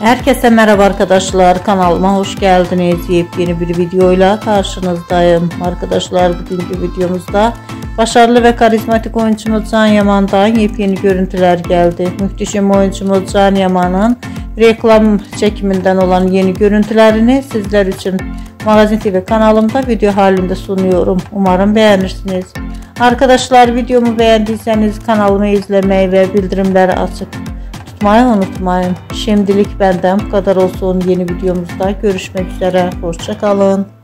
Herkese merhaba arkadaşlar. Kanalıma hoş geldiniz. Yepyeni bir videoyla karşınızdayım. Arkadaşlar bugünkü videomuzda başarılı ve karizmatik oyuncumuz Can Yaman'dan yepyeni görüntüler geldi. Muhteşem oyuncumuz Can Yaman'ın reklam çekiminden olan yeni görüntülerini sizler için Magazin TV kanalımda video halinde sunuyorum. Umarım beğenirsiniz. Arkadaşlar videomu beğendiyseniz kanalımı izlemeyi ve bildirimleri açık tutmayı unutmayın. Şimdilik benden bu kadar olsun. Yeni videomuzda görüşmek üzere. Hoşçakalın.